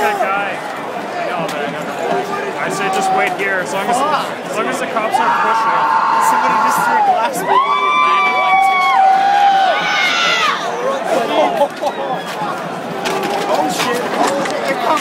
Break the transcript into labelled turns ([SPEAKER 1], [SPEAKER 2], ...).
[SPEAKER 1] that guy. I know, but I never I say just wait here as long as, as long as the cops aren't pushing. Somebody just threw a glass at ball. Oh shit, oh, they're coming.